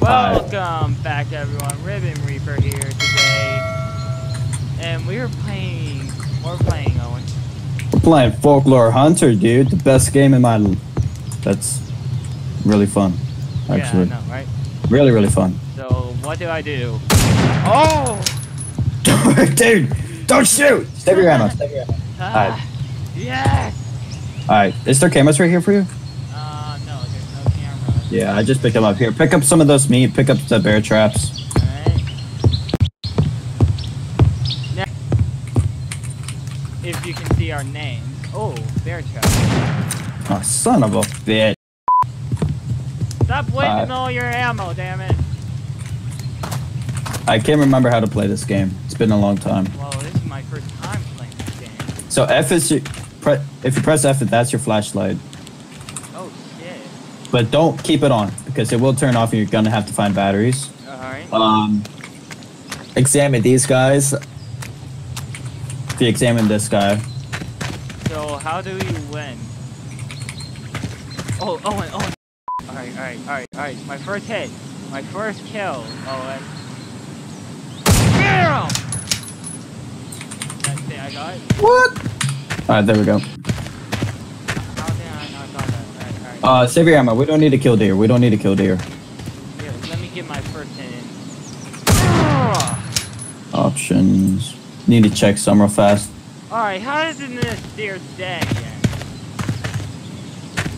Welcome back, everyone. Ribbon Reaper here today, and we are playing. We're playing Owen. We're playing Folklore Hunter, dude. The best game in my. l- That's really fun, actually. Yeah, I know, right? Really, really fun. So what do I do? Oh! dude, don't shoot! Save your ammo. Save your ammo. Ah, yes. All right, is there cameras right here for you? Yeah, I just picked them up here. Pick up some of those meat. Pick up the bear traps. Now, if you can see our names. Oh, bear trap. Oh, son of a bitch. Stop wasting Uh, all your ammo, damn it. I can't remember how to play this game. It's been a long time. Well, this is my first time playing this game. So F is your. Pre- if you press F, that's your flashlight. Oh shit. But don't keep it on because it will turn off and you're gonna have to find batteries. Alright. Um, examine these guys. If you examine this guy, So how do we win? Oh, Owen, Owen. Alright, alright, alright, alright. My first hit. My first kill, Owen. Bam! That's it, I got it. what? All right, there we go. Uh, save your ammo. We don't need to kill deer. We don't need to kill deer. Here, let me get my first hit in. Options. Need to check some real fast. Alright, how how is this deer dead again?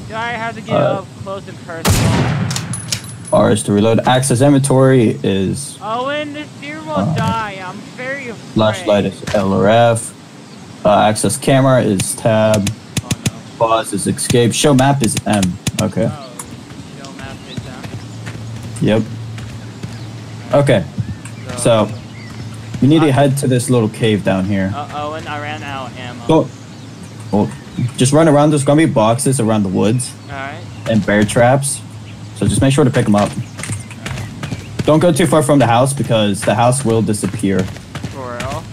Do I have to get Uh, up close and personal? R is to reload. Access inventory is Owen, this deer will Uh, die. I'm very afraid. flashlight is LRF. Uh, access camera is tab. Pause is escape. Show map is M. Okay. Oh, show map is down. Yep. Okay. So we need to head to this little cave down here. Uh oh, and I ran out of ammo. Go. Well, just run around. There's gonna be boxes around the woods Alright. and bear traps. So just make sure to pick them up. Don't go too far from the house because the house will disappear. For real.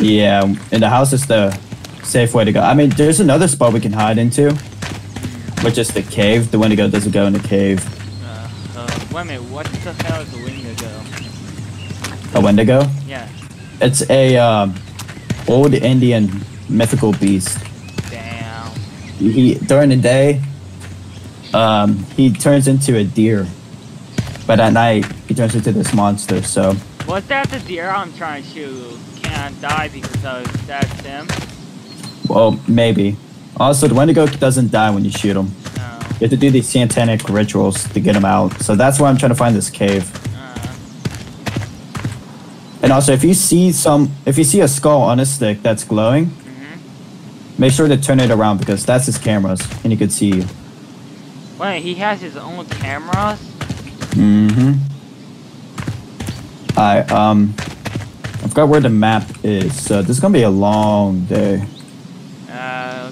Yeah, and the house is the safe way to go. I mean, there's another spot we can hide into, which is the cave. The Wendigo doesn't go in the cave. Uh, uh, wait a minute, what the hell is a Wendigo? A Wendigo? Yeah. It's a um, old Indian mythical beast. Damn. he during the day um he turns into a deer but at night he turns into this monster so Was that the deer I'm trying to shoot? Can't die because of that's him? Well maybe. Also the wendigo doesn't die when you shoot him. No. you have to do these satanic rituals to get him out. So that's why i'm trying to find this cave. Uh, and also if you see some if you see a skull on a stick that's glowing mhm. make sure to turn it around because that's his cameras and he could see you. Wait, he has his own cameras? mm-hmm. I um i forgot where the map is so this is gonna be a long day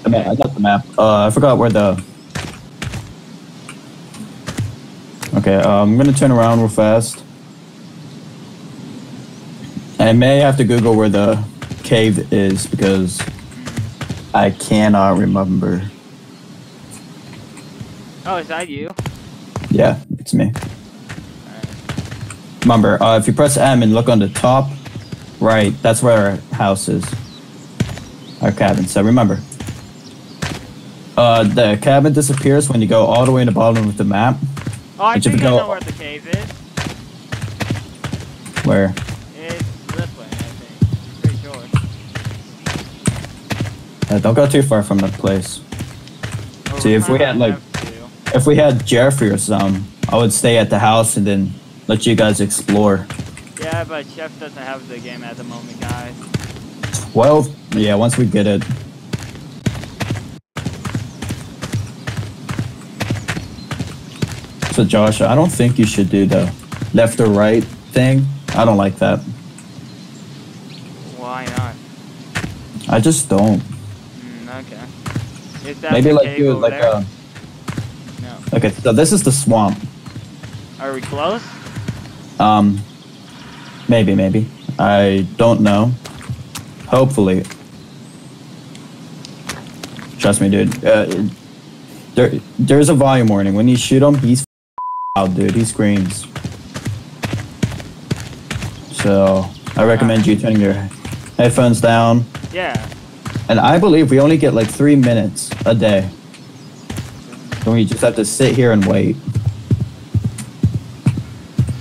Uh, I, I got the map. Uh, I forgot where the. Okay, uh, I'm gonna turn around real fast. I may have to Google where the cave is because I cannot remember. Oh, is that you? Yeah, it's me. Alright. Remember, uh, if you press M and look on the top right, that's where our house is. Our cabin. So remember. Uh, the cabin disappears when you go all the way in the bottom of the map. Oh, I think I know where the cave is. Where? It's this way, I think. Pretty sure. Uh, don't go too far from the place. Or See, if we had, like- If we had Jeffrey or something, I would stay at the house and then let you guys explore. Yeah, but Jeff doesn't have the game at the moment, guys. Well, yeah, once we get it. So Josh, I don't think you should do the left or right thing. I don't like that. Why not? I just don't. Mm, okay. Is that Maybe like do like there? a. No. Okay, so this is the swamp. Are we close? Um, maybe, maybe. I don't know. Hopefully. Trust me, dude. Uh, there, there's a volume warning. When you shoot him, he's out, dude. He screams. So I recommend you turning your headphones down. Yeah. And I believe we only get like three minutes a day. So we just have to sit here and wait.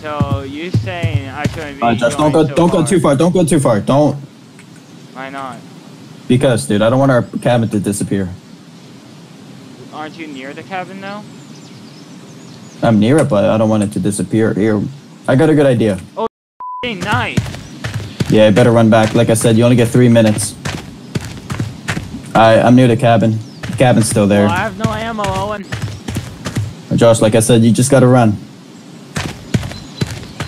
So you saying I shouldn't be Uh, just don't go, so don't go too far. Don't go too far. Don't Why not? because, dude, I don't want our cabin to disappear. Aren't you near the cabin now? I'm near it, but I don't want it to disappear. Here, I got a good idea. Oh, hey, nice. Yeah, I better run back. Like I said, you only get three minutes. I, I'm near the cabin. The cabin's still there. Well, I have no ammo, Owen. Josh, like I said, you just gotta run.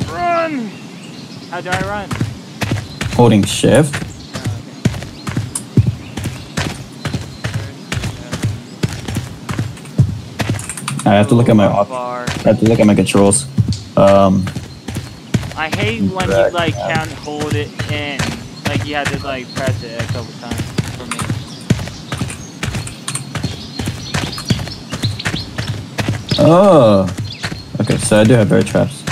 Run! How do I run? Holding shift. I have to look at my I have to look at my controls. Um. I hate when you like can't hold it in, like you have to like press it a couple times. For me. Oh, okay. So I do have bear traps.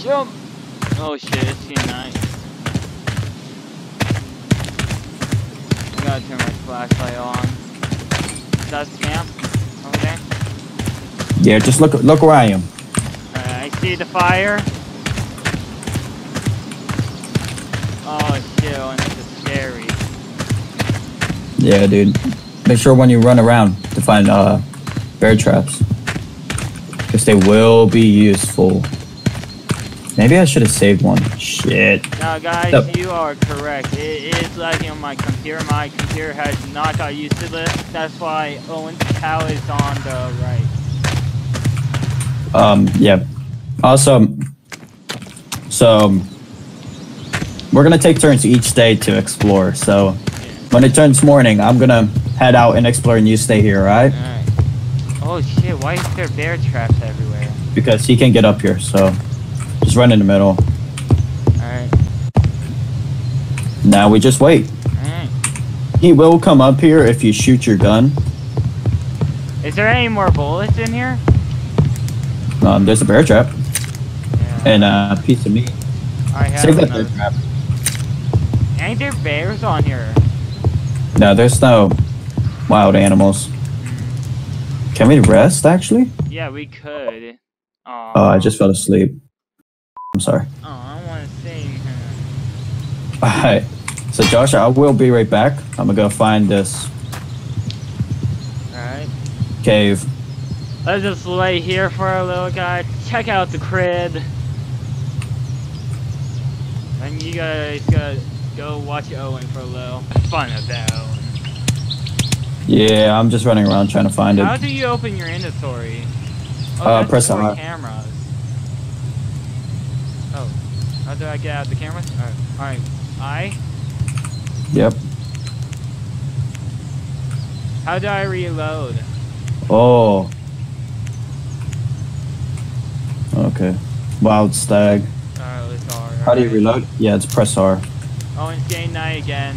Jump! Oh shit, it's C9. Flashlight on. Scam? Over there? Yeah, just look look where I am. I see the fire. Oh shit, and this is scary. Yeah, dude. Make sure when you run around to find uh bear traps. Because they will be useful. Maybe I should have saved one. Shit. Now guys, you are correct. It is lagging on my computer. My computer has not got used to this. That's why Owen's cow is on the right. Um, yeah. Also, so we're gonna take turns each day to explore. So when it turns morning, I'm gonna head out and explore, and you stay here, alright? Alright. Oh shit, why is there bear traps everywhere? Because he can get up here. So just run in the middle. Alright. Now we just wait. Alright. He will come up here if you shoot your gun. Is there any more bullets in here? Um, there's a bear trap Yeah. and a piece of meat. I have Save that bear trap. Ain't there bears on here? No, there's no wild animals. Can we rest actually? Yeah, we could. Aw. Oh, I just fell asleep. Sorry. Oh, I want to sing. Alright. So Josh, I will be right back. I'm gonna go find this Alright. cave. Let's just lay here for a little guy. Check out the crib. And you guys gotta go watch Owen for a little. Fun about Owen. Yeah, I'm just running around trying to find How it. How do you open your inventory? Oh, Uh, press R. cameras. Oh, how do I get out the camera? Alright, alright. I. Yep. How do I reload? Oh. Okay. Wild stag. Alright, let's R. How do you reload? Yeah, it's press R. Oh, Owen's getting night again.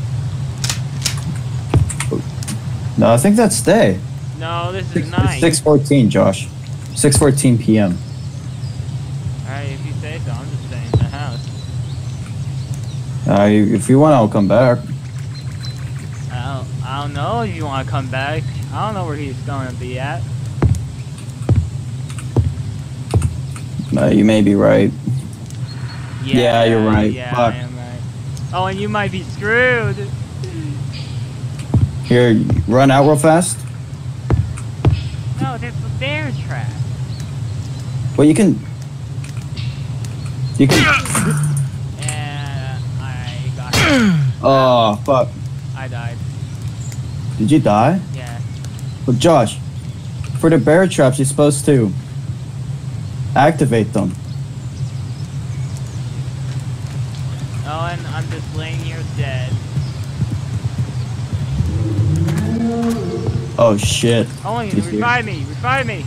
No, I think that's day. No, this is Six, night. Six fourteen, Josh. Six fourteen p.m. Alright, if you say so, I'm just staying in the house. Uh, if you want, I'll come back. I don't, I don't know if you want to come back. I don't know where he's going to be at. Uh, you may be right. Yeah, you're right. Yeah, Fuck. I am right. Oh, and you might be screwed. Here, run out real fast. No, there's a bear trap. Well, you can. You can. And I got hit. Oh fuck! I died. Did you die? Yeah. Well, Josh, for the bear traps, you're supposed to activate them. Oh, and I'm just laying here dead. Oh shit! Oh, you- revive me! Revive me!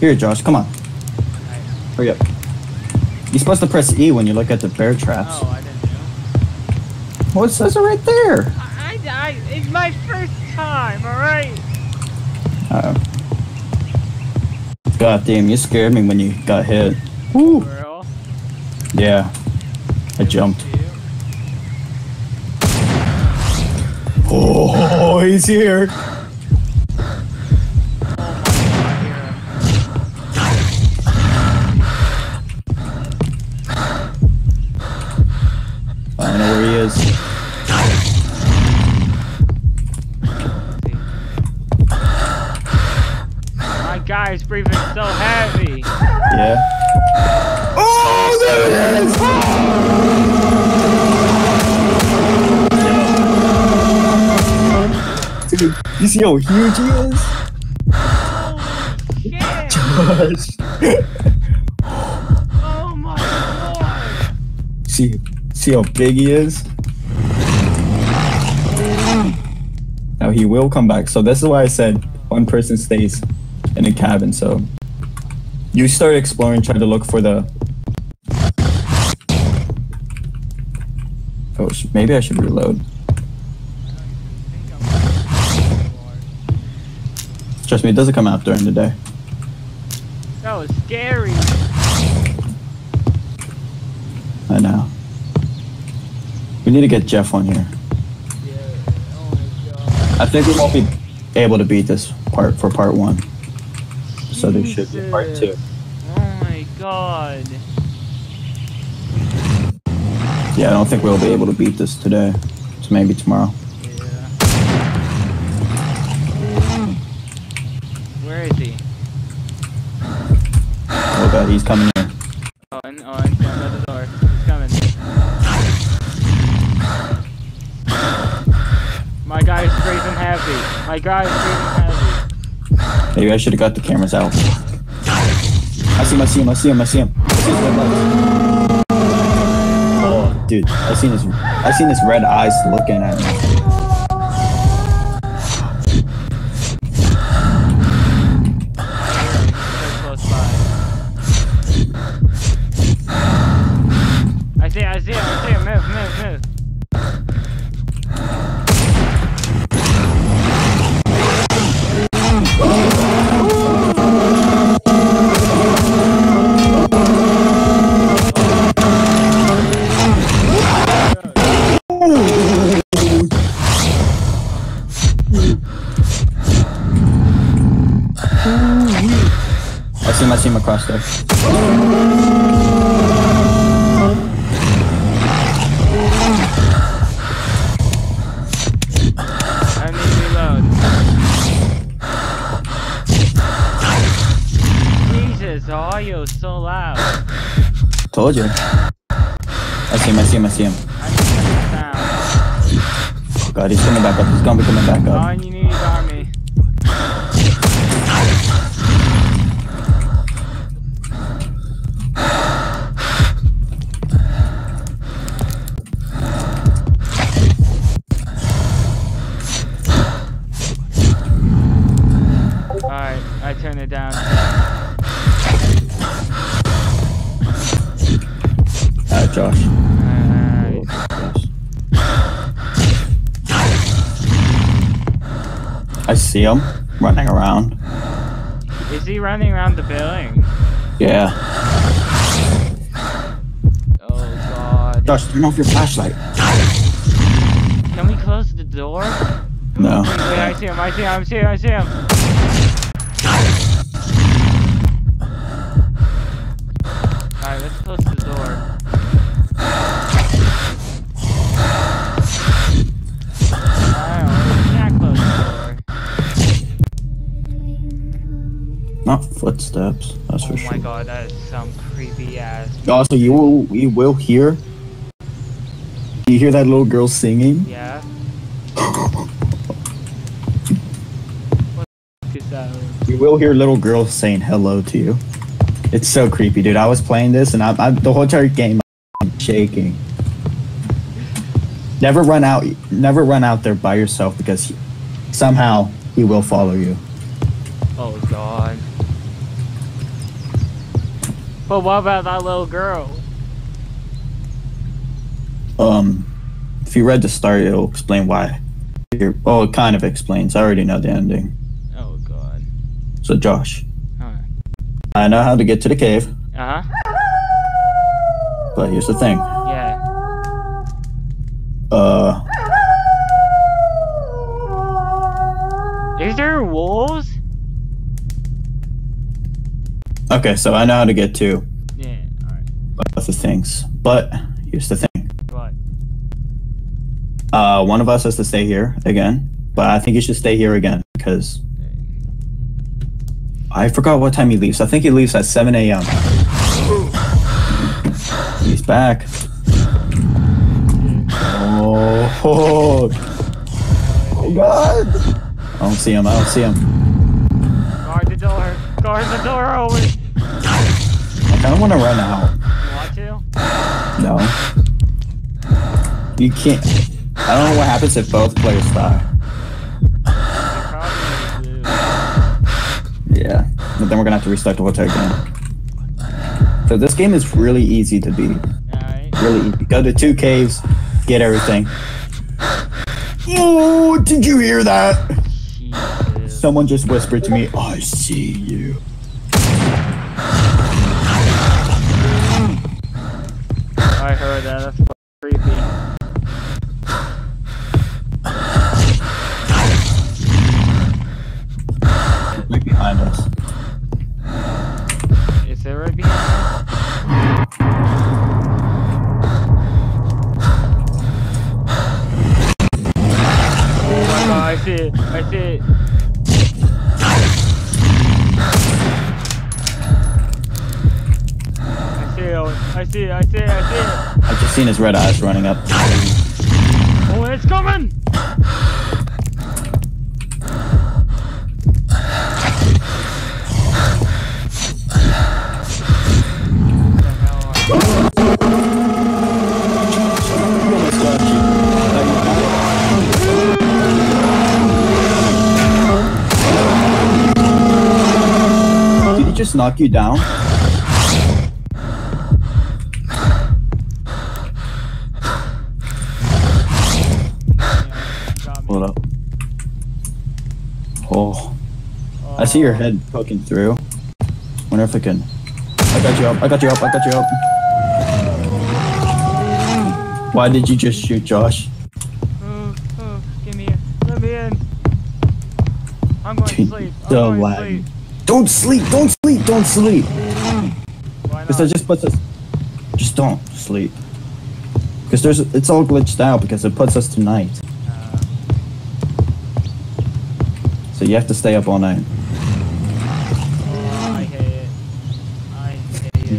Here, Josh, come on, Alright. hurry up. You're supposed to press E when you look at the bear traps. Oh, I didn't know. Well, it says it right there. I, I died. It's my first time, alright? Uh, God damn, you scared me when you got hit. Woo. Girl. Yeah. I jumped. Oh, he's here. My guy's breathing so heavy. Yeah. Oh, there it is! Dude, you see how huge he is? Oh, Shit. Gosh. Oh my god. see, see how big he is? Now he will come back. So this is why I said one person stays in a cabin. So you start exploring, try to look for the. Oh, maybe I should reload. Trust me, it doesn't come out during the day. That was scary. I know. We need to get Jeff on here. Yeah. Oh my god. I think we won't be able to beat this part for part one. So there should be a part two. Oh my god. Yeah, I don't think we'll be able to beat this today. So maybe tomorrow. Yeah. Where is he? Oh god, he's coming here. Oh, and, oh, and the door. He's coming. My guy's breathing heavy. My guy's breathing heavy. Maybe I should have got the cameras out. I see him, I see him, I see him, I see him. I see. Oh, dude, I seen his, I seen his red eyes looking at me. To reload. Jesus, the audio so loud. Told you. I see him, I see him, I see him. I need to turn it down. Oh god, he's coming back up. He's gonna be coming back up. I see him running around. Is he running around the building? Yeah. Oh god. Josh, turn off your flashlight. Can we close the door? No. Wait, wait, I see him, I see him, I see him, I see him. Footsteps. That's Oh for sure. Oh my god, that is some creepy ass. Oh, also, you will you will hear. You hear that little girl singing? Yeah? Is that? You will hear little girls saying hello to you. It's so creepy, dude. I was playing this and I'm, I'm the whole entire game. I'm shaking. Never run out. Never run out there by yourself because he, somehow he will follow you. Oh god. But what about that little girl? Um, if you read the start, it'll explain why. You're, oh, it kind of explains. I already know the ending. Oh god. So Josh, Huh. I know how to get to the cave, Uh huh. but here's the thing. Yeah. Uh, okay, so I know how to get to Yeah. Alright. both the things, but here's the thing. What? Uh, one of us has to stay here again, but I think you should stay here again because I forgot what time he leaves. I think he leaves at 7 a.m. He's back. Oh, oh, God. I don't see him. I don't see him. Guard the door. Guard the door open. I kind of want to run out. You want to? No. You can't. I don't know what happens if both players die. You probably do. Yeah. But then we're gonna have to restart the hotel game. So this game is really easy to beat. Alright. Really easy. Go to two caves, get everything. Oh, did you hear that? Jesus. Someone just whispered to me, I see you. Red eyes running up. Oh, it's coming! Did he just knock you down? Got me. Hold up. Oh, I see your head poking through. Wonder if I can. I got you up. I got you up. I got you up. Why did you just shoot Josh? Oh, oh, get me in. Let me in. I'm going to sleep. I'm so going sleep. Don't sleep. Don't sleep. Don't sleep. Because that just puts us. Just don't sleep. Because there's it's all glitched out because it puts us to night. Uh, So you have to stay up all night.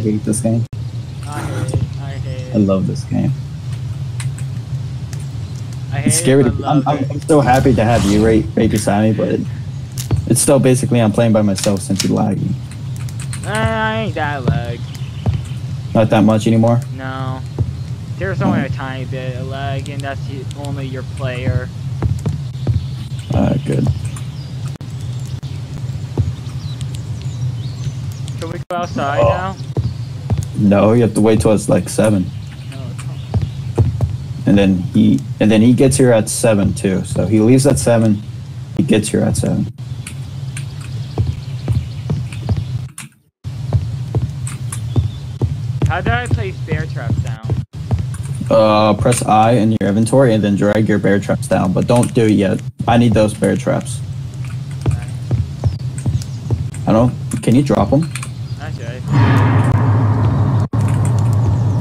Hate hate this game? I hate it. I hate I love this game. I hate. It's scary. It, to, I'm, I'm. I'm so happy to have you right, right beside me, but it's still basically I'm playing by myself since you're lagging. I ain't that lag. Not that much anymore. No. There's only a tiny bit of lag, and that's only your player. Uh, good. Can we go outside Oh. now? No, you have to wait till it's like seven, and then he and then he gets here at seven too. So he leaves at seven. He gets here at seven. How did I place bear traps down? Uh, press I in your inventory and then drag your bear traps down, but don't do it yet. I need those bear traps. I don't. Can you drop them? Right.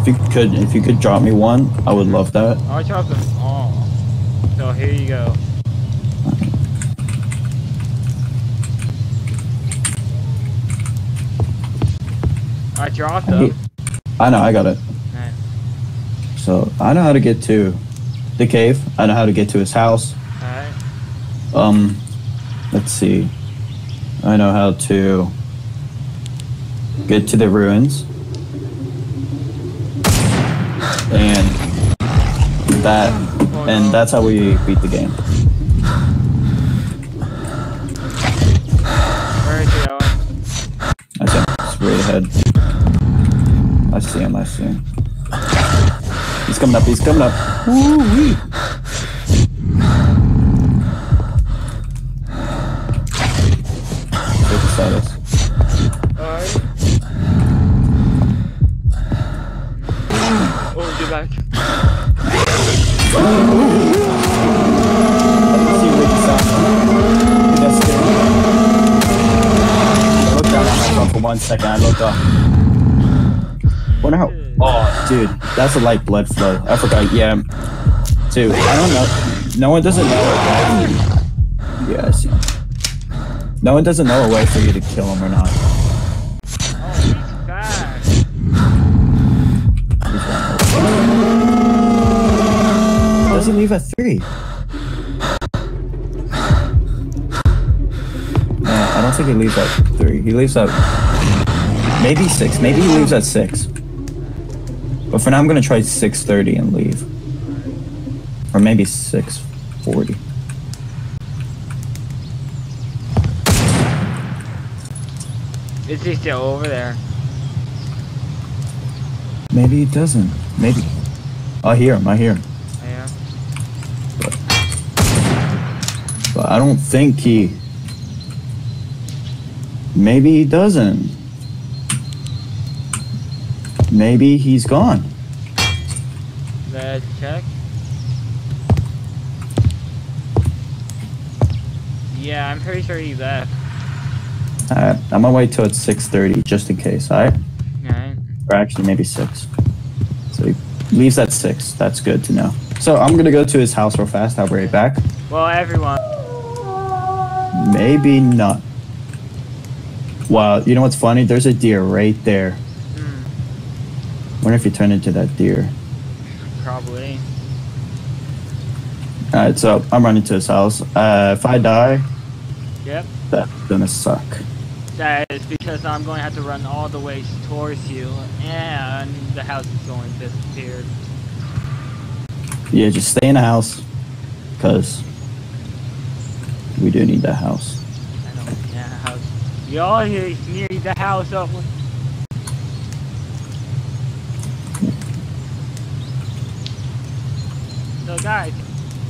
If you could, if you could drop me one, I would love that. I dropped drop them all. So here you go. I dropped I, them. I know, I got it. So I know how to get to the cave. I know how to get to his house. Alright. Um, let's see. I know how to get to the ruins. And that, and that's how we beat the game. Where is he going? I see him straight ahead. I see him, I see him. He's coming up, he's coming up. Woo-wee. That's a light blood flow. I forgot. Yeah, dude. I don't know. No one doesn't know. Yeah, I see. No one doesn't know a way for you to kill him or not. Oh. Doesn't leave at three. No, I don't think he leaves at three. He leaves at maybe six. Maybe he leaves at six. But for now, I'm gonna try six thirty and leave, or maybe six forty. Is he still over there? Maybe he doesn't. Maybe. I hear him. I hear him. Yeah. But I don't think he. Maybe he doesn't. Maybe he's gone. Let's check. Yeah, I'm pretty sure he left. Uh, I'm gonna wait till it's 6:30 just in case. Alright, Alright. or actually maybe six. So he leaves at six. That's good to know. So I'm gonna go to his house real fast. I'll be right back. Well, everyone. Maybe not. Wow, you know what's funny? There's a deer right there. Wonder if you turn into that deer. probably. Alright, so I'm running to his house. Uh, if I die, Yep. that's gonna suck. That is because I'm going to have to run all the way towards you, and the house is going to disappear. Yeah, just stay in the house, cause we do need that house. I need that house. Y'all need need the house up.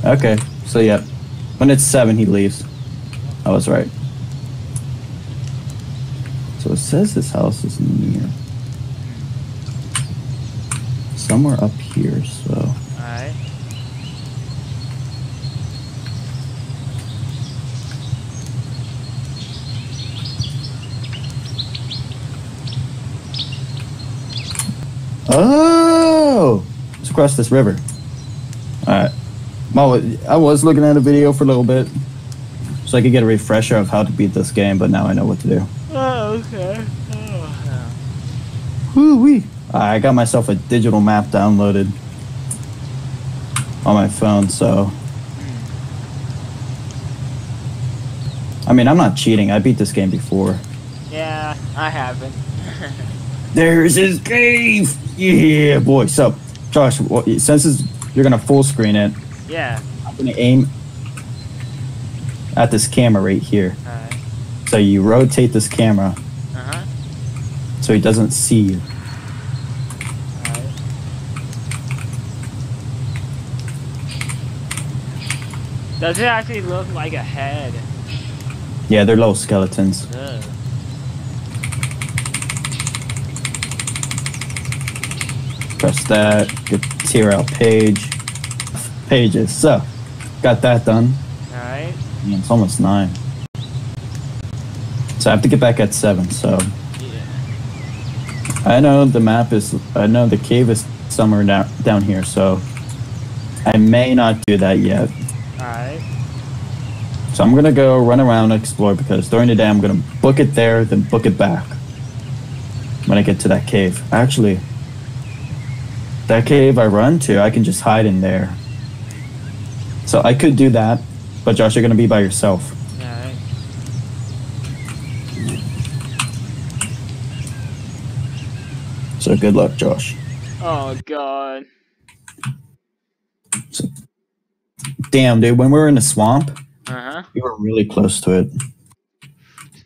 Okay, so yeah, when it's seven, he leaves. I was right. So it says this house is near somewhere up here. So alright. oh, it's across this river. All right. Well, I was looking at a video for a little bit, so I could get a refresher of how to beat this game. But now I know what to do. Oh, okay. Oh, Woo wee! I got myself a digital map downloaded on my phone, so. I mean, I'm not cheating. I beat this game before. yeah, I haven't. There's his cave! Yeah, boy. So, Josh, what- since you're gonna full screen it, yeah. I'm gonna aim at this camera right here. Alright. So you rotate this camera Uh huh. so he doesn't see you. Alright. Does it actually look like a head? Yeah, they're little skeletons. Ugh. Press that. Get tear out page. Pages. So, got that done. Alright. Yeah, it's almost nine. So I have to get back at seven. So Yeah. I know the map is. I know the cave is somewhere down down here. So I may not do that yet. Alright. So I'm gonna go run around and explore because during the day I'm gonna book it there, then book it back. When I get to that cave. Actually, that cave I run to, I can just hide in there. So I could do that, but Josh, you're gonna be by yourself. Alright. So good luck, Josh. Oh god. Damn, dude, when we were in the swamp, Uh huh. we were really close to it.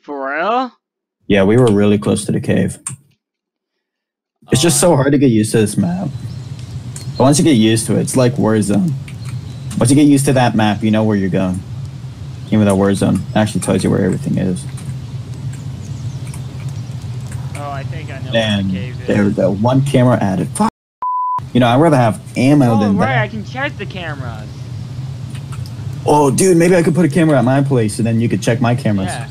For real? Yeah, we were really close to the cave. It's just so hard to get used to this map. But once you get used to it, it's like Warzone. Once you get used to that map, you know where you're going. Even though Warzone Zone actually tells you where everything is. Oh, I think I know where And the cave is. there we go. One camera added. Fuck. You know, I'd rather have ammo oh, than right, that. I can check the cameras. Oh, dude, maybe I could put a camera at my place and then you could check my cameras. Yeah.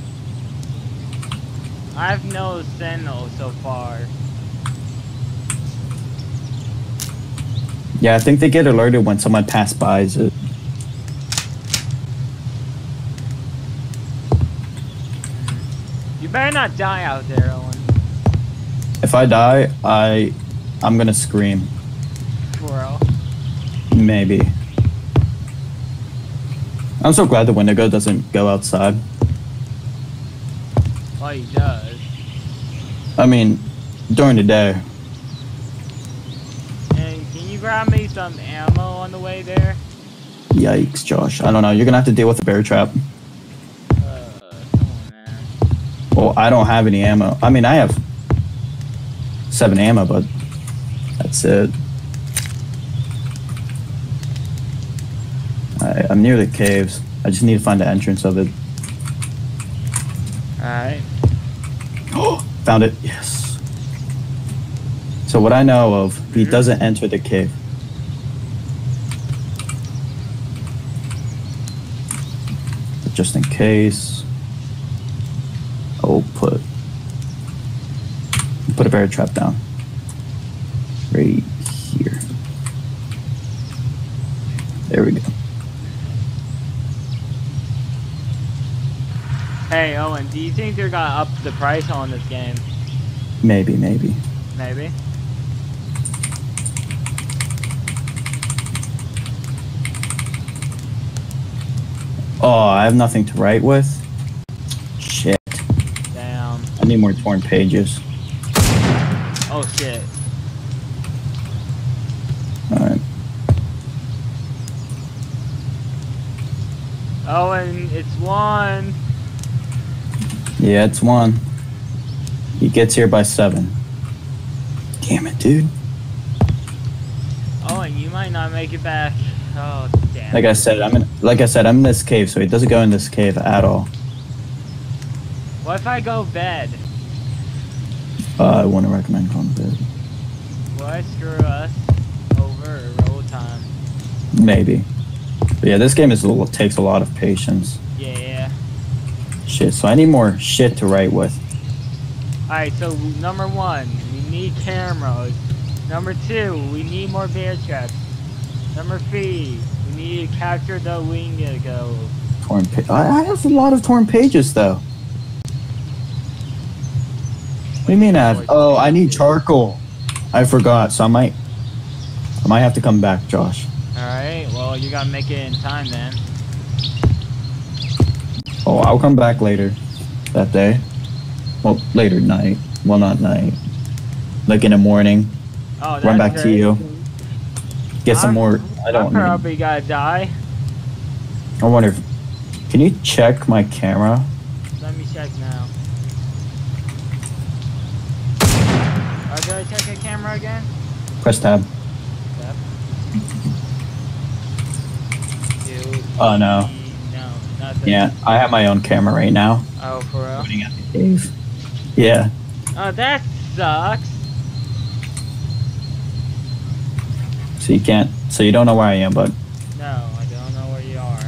I've no sentinel so far. Yeah, I think they get alerted when someone pass buys it. You better not die out there, Owen. If I die, I, I'm gonna scream. Real. Maybe. I'm so glad the Wendigo doesn't go outside. Well, he does. I mean, during the day. Grab me some ammo on the way there? Yikes, Josh. I don't know. You're gonna have to deal with the bear trap. Uh, come on, man. Well, I don't have any ammo. I mean, I have seven ammo, but that's it. I, I'm near the caves. I just need to find the entrance of it. Alright. Found it. Yes. So what I know of, he doesn't enter the cave. But just in case, I'll put put a bear trap down right here. There we go. Hey, Owen, do you think they're gonna up the price on this game? Maybe, maybe. Maybe. Oh, I have nothing to write with. Shit. Damn. I need more torn pages. Oh shit. Alright. Oh, and it's one. Yeah, it's one. He gets here by seven. Damn it, dude. Oh, and you might not make it back. Oh damn. Like I said, I'm in. Like I said, I'm in this cave, so he doesn't go in this cave at all. What if I go bed? Uh, I wouldn't recommend going to bed. Will I screw us over roll time? Maybe. But yeah, this game is a little, takes a lot of patience. Yeah. Shit. So I need more shit to write with. Alright, so number one, we need cameras. Number two, we need more bear traps. Number three, we need to capture the Wendigo. Uh, torn. Pa- I have a lot of torn pages though. What do you mean I have? Oh, I need charcoal. I forgot, so I might. I might have to come back, Josh. Alright, well, you gotta make it in time then. Oh, I'll come back later that day. Well, later night. Well, not night. Like in the morning. Oh, Run back to you. Get some I'm- more. I I don't. Need, probably gotta die. I wonder. If, can you check my camera? Let me check now. Oh, did I check a camera again? Press tab. Yep. Oh no. No, nothing. Yeah, I have my own camera right now. Oh, for real? Pointing at the cave. Yeah. Oh, that sucks. So you can't. So you don't know where I am, but No, I don't know where you are.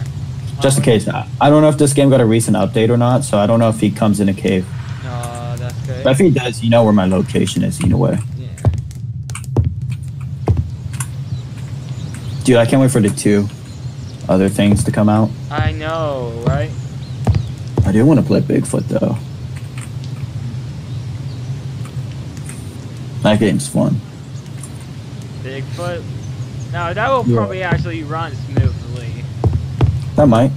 just in case, I, I don't know if this game got a recent update or not. So I don't know if he comes in a cave. No, that's good. But if he does, you know where my location is either way. yeah. Dude, I can't wait for the two other things to come out. I know, right? I do want to play Bigfoot though. That game's fun. Bigfoot. No, that will Yeah. probably actually run smoothly. That might.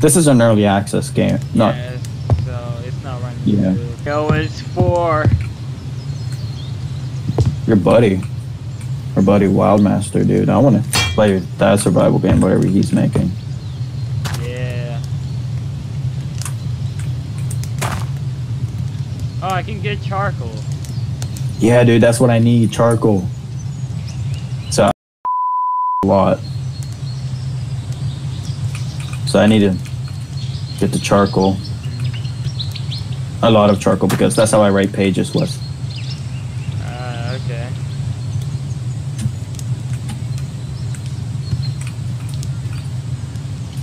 This is an early access game. Not. So it's not running Yeah. smooth. Go it's four. Your buddy. Our buddy Wildmaster, dude. I want to play that survival game, whatever he's making. Yeah. Oh, I can get charcoal. Yeah, dude, that's what I need. Charcoal lot. So I need to get the charcoal. A lot of charcoal because that's how I write pages with. Ah, okay.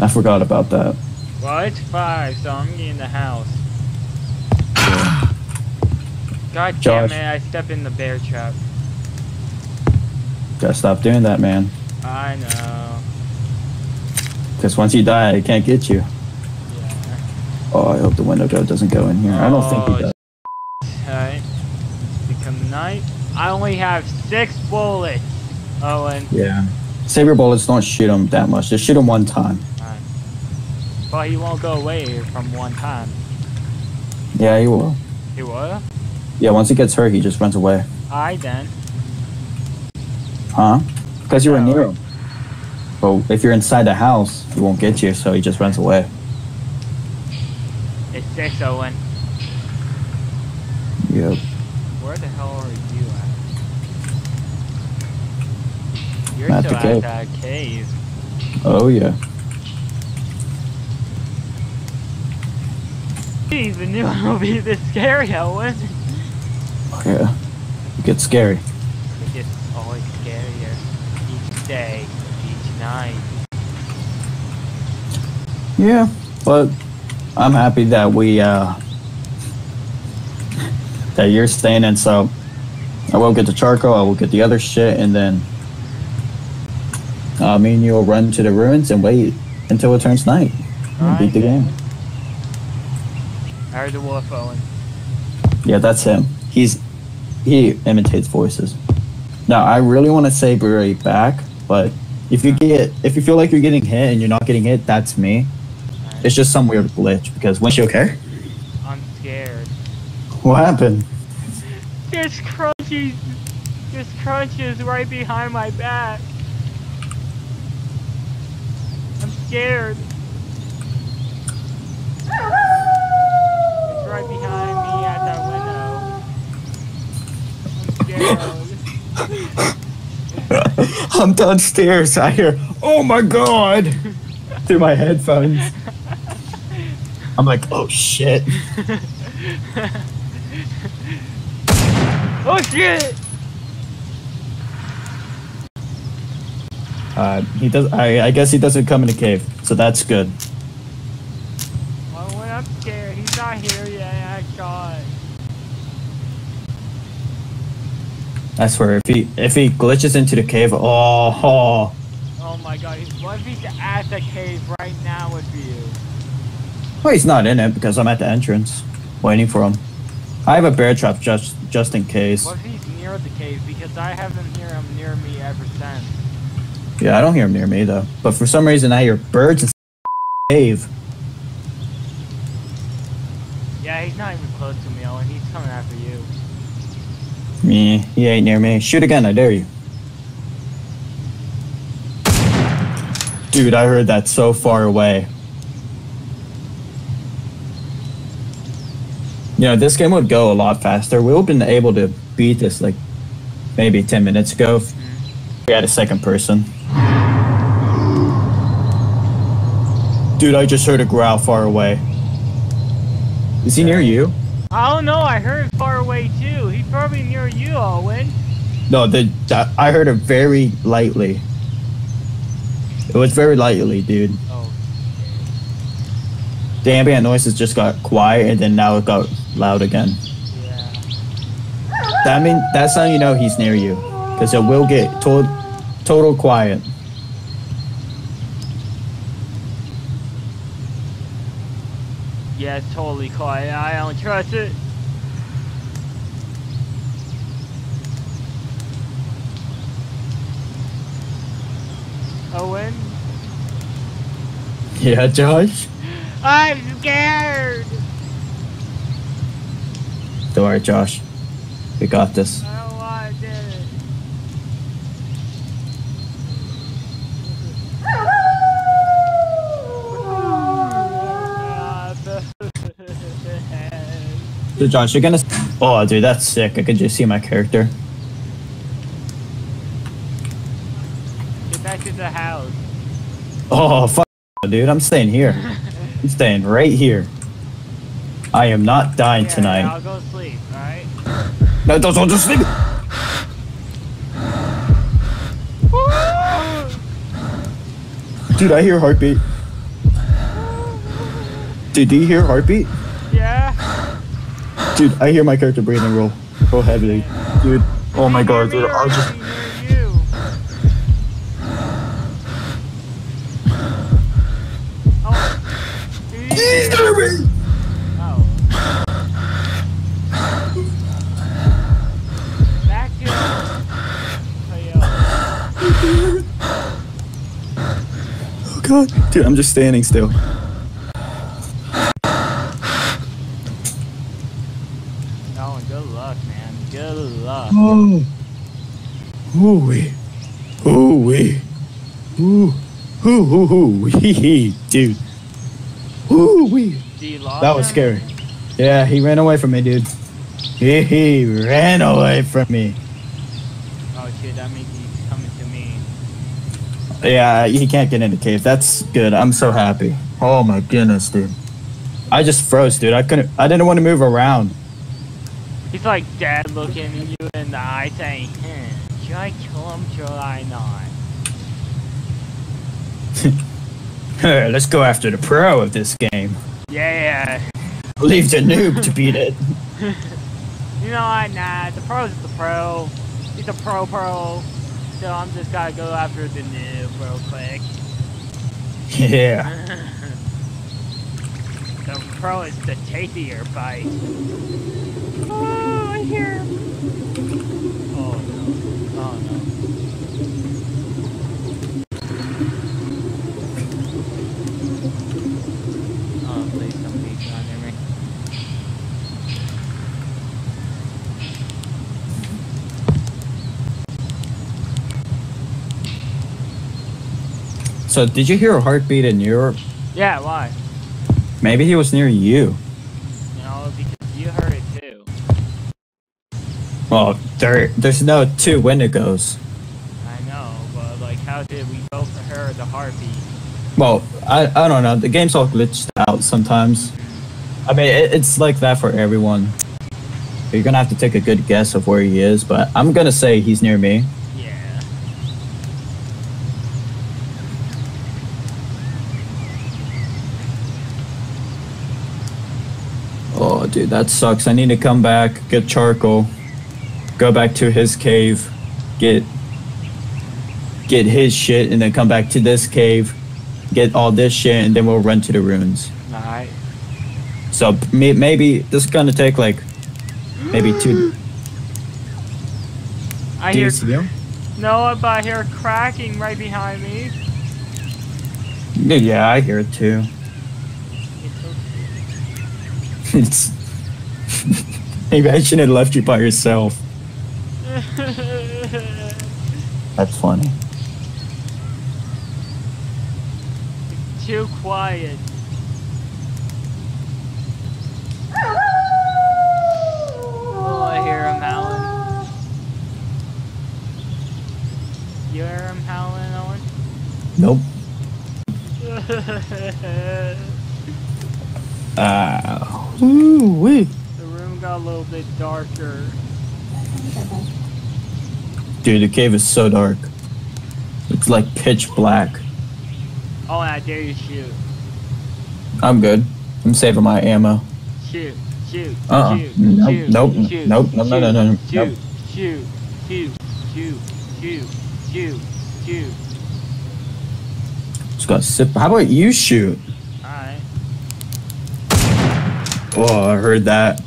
I forgot about that. Well, it's five, so I'm getting the house. God Josh. damn it, I step in the bear trap. Gotta stop doing that, man. I know. Because once you die, it can't get you. Yeah. Oh, I hope the Wendigo doesn't go in here. I don't think Oh, he does. Alright. Become night. I only have six bullets. Owen. Yeah. Save your bullets don't shoot him that much. Just shoot him one time. Alright. But he won't go away from one time. Yeah, he will. He will? Yeah, once he gets hurt, he just runs away. Alright then. Huh? Because you were near him. But if you're inside the house, he won't get you, so he just runs away. It's six, oh Owen. Yep. Where the hell are you at? You're At still the cave. at that cave. Oh, yeah. You even knew it would be this scary, Owen. Yeah. It gets scary. It gets oh, always scarier. Day, each night. Yeah, but I'm happy that we, uh, that you're staying in, so I will get the charcoal, I will get the other shit, and then uh, me and you will run to the ruins and wait until it turns night. And beat the game. I heard the wolf, Owen. Yeah, that's him. He's he imitates voices. Now I really want to say Buri back, but if you get if you feel like you're getting hit and you're not getting hit, that's me. It's just some weird glitch because when she okay? I'm scared. What happened? There's crunchies. There's crunches right behind my back. I'm scared. It's right behind me at that window. I'm scared. I'm downstairs. I hear, oh my god, through my headphones. I'm like, oh shit. oh shit! Uh, he does. I, I guess he doesn't come in the cave, so that's good. Oh, when I'm scared. He's not here yet. I God. I swear, if he if he glitches into the cave, oh, oh. Oh my God. he's- What if he's at the cave right now with you? well, he's not in it because I'm at the entrance, waiting for him. I have a bear trap just just in case. What if he's near the cave? Because I haven't heard him near me ever since. Yeah, I don't hear him near me though. But for some reason, I hear birds in the cave. Yeah, he's not even close to me, Owen. He's coming after you. Me, he ain't near me. Shoot again, I dare you. Dude, I heard that so far away. You know, this game would go a lot faster. We would have been able to beat this like maybe 10 minutes ago. if We had a second person. Dude, I just heard a growl far away. Is he near you? Oh, I don't know. I heard him far away too. He's probably near you, Owen. No, the, I heard it very lightly. It was very lightly, dude. Oh. The ambient noises just got quiet and then now it got loud again. Yeah. That mean that's how you know he's near you, because it will get to- total quiet. Yeah, it's totally quiet. I don't trust it. Oh, Owen, Yeah, Josh. I'm scared. Don't worry, Josh. We got this. I don't want to do it. So, Josh, you're gonna. Oh, dude, that's sick. I could just see my character. Get back to the house. Oh, fuck, dude. I'm staying here. I'm staying right here. I am not dying Yeah, tonight. I'll go sleep, alright? No, don't, don't just sleep. Dude, I hear heartbeat. Did do you hear heartbeat? Yeah. Dude, I hear my character breathing real, real heavily. Dude, oh my god, dude, I just. Near you. Dude, He's near me! Back to Hey, yo. Oh god. Dude, I'm just standing still. Oh, good luck, man. Good luck. Oh. Ooh wee. Ooh wee. Ooh. Ooh ooh ooh wee. Dude. Ooh wee. Do you lost That was scary. Yeah, he ran away from me, dude. He, he ran away from me. Oh shit, that means he's coming to me. Yeah, he can't get in the cave. That's good. I'm so happy. Oh my goodness, dude. I just froze, dude. I couldn't. I didn't want to move around. He's like dead looking you in the eye saying, hmm, should I kill him, should I not? Let's go after the pro of this game. Yeah, Leave the noob to beat it. you know what, nah, the pro's the pro. He's a pro pro. So I'm just gotta go after the noob real quick. Yeah. the pro is the tastier bite. Oh, I hear So, did you hear a heartbeat in Europe? Yeah, why? Maybe he was near you. You Well, there, there's no two Wendigos. I know, but like, how did we both hear the heartbeat? Well, I, I don't know. The game's all glitched out sometimes. I mean, it, it's like that for everyone. You're gonna have to take a good guess of where he is, but I'm gonna say he's near me. Yeah. Oh, dude, that sucks. I need to come back, get charcoal, go back to his cave, get get his shit, and then come back to this cave, get all this shit, and then we'll run to the ruins. Alright. So may- maybe this is gonna take like maybe two. I Do hear you see him? no, but I hear cracking right behind me. Yeah, I hear it too. It's maybe I shouldn't have left you by yourself. That's funny. Too quiet. Oh, I hear him howling. You hear him howling, Owen? Nope. Uh, ooh, wee. the room got a little bit darker. Dude, the cave is so dark. It's like pitch black. Oh, I dare you shoot. I'm good. I'm saving my ammo. Shoot, shoot, Uh-uh. shoot, Nope, shoot, nope, shoot, nope, no, no, no, no, no, shoot, nope. shoot, shoot, shoot, shoot, shoot, shoot. Just gotta sit. How about you shoot? Alright. Oh, I heard that.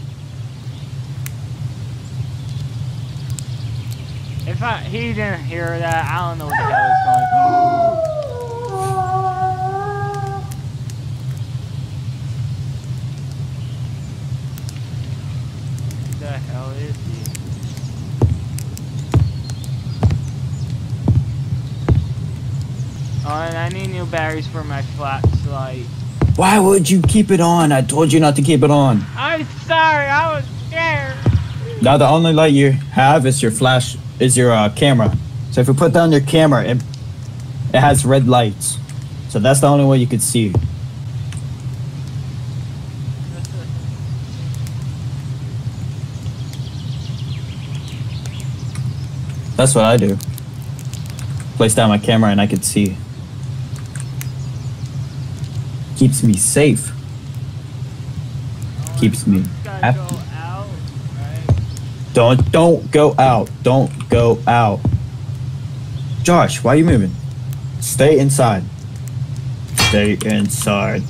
If I he didn't hear that, I don't know what the hell is going. What the hell is he? Oh, and I need new batteries for my flashlight. Why would you keep it on? I told you not to keep it on. I'm sorry, I was scared. Now the only light you have is your flash, is your uh, camera. So if you put down your camera, it, it has red lights. So that's the only way you could see. That's what I do. Place down my camera and I could see. Keeps me safe. keeps me happy. out. Don't don't go out. Don't go out. Josh, why are you moving? Stay inside. Stay inside.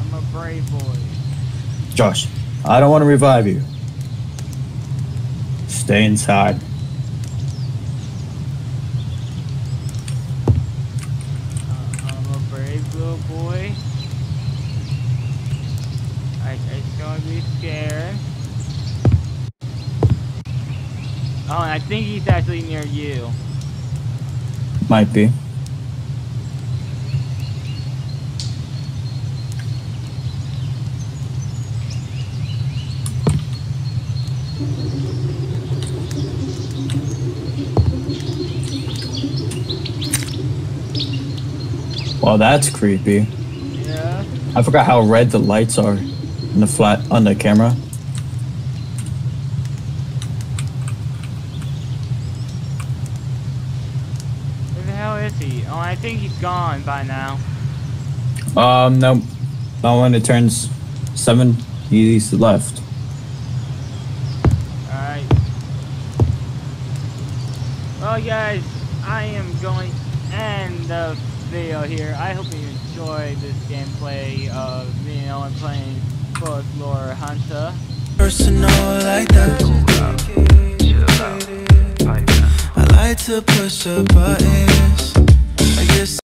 I'm a brave boy. Josh, I don't want to revive you. Stay inside. Uh, I'm a brave little boy. I, I don't be scared. I think he's actually near you. Might be. Well, that's creepy. Yeah. I forgot how red the lights are in the flat on the camera. Where the hell is he? Oh, I think he's gone by now. Um, no, not when it turns seven. He's left. Alright. Well, guys, I am going to end the video here. I hope you enjoyed this gameplay of me and Owen playing Folklore Hunter. personal like that. I like to push a button just